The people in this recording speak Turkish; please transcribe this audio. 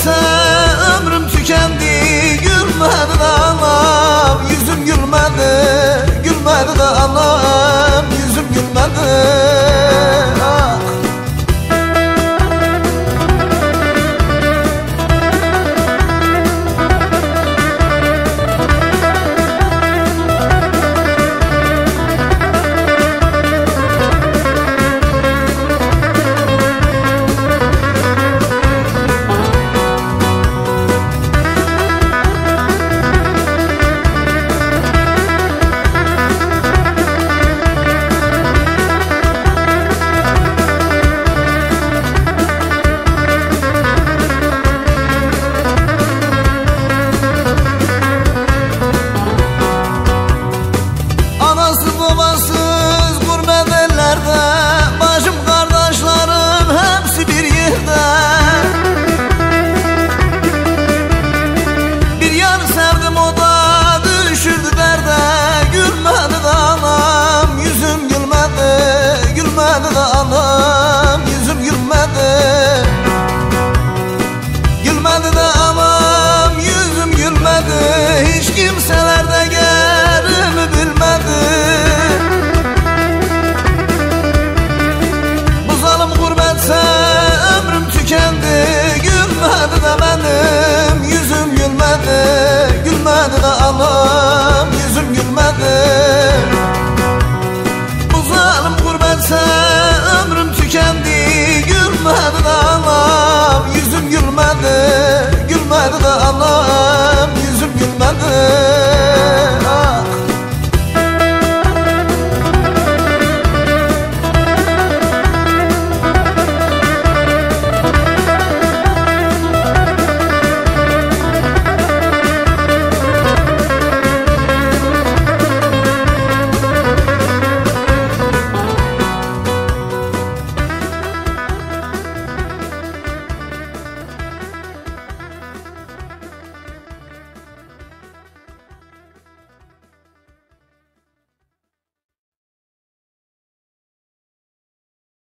giderse ömrüm tükendi Gülmedi de anam Yüzüm gülmedi Gülmedi de anam